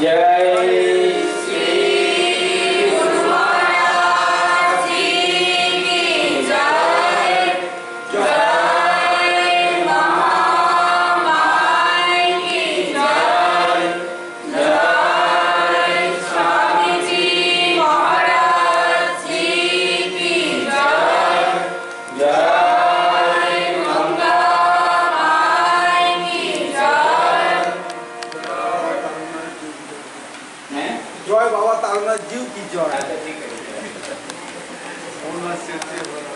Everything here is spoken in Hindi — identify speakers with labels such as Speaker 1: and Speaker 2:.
Speaker 1: Yay! बाबा तालनाथ जीव की जड़ है?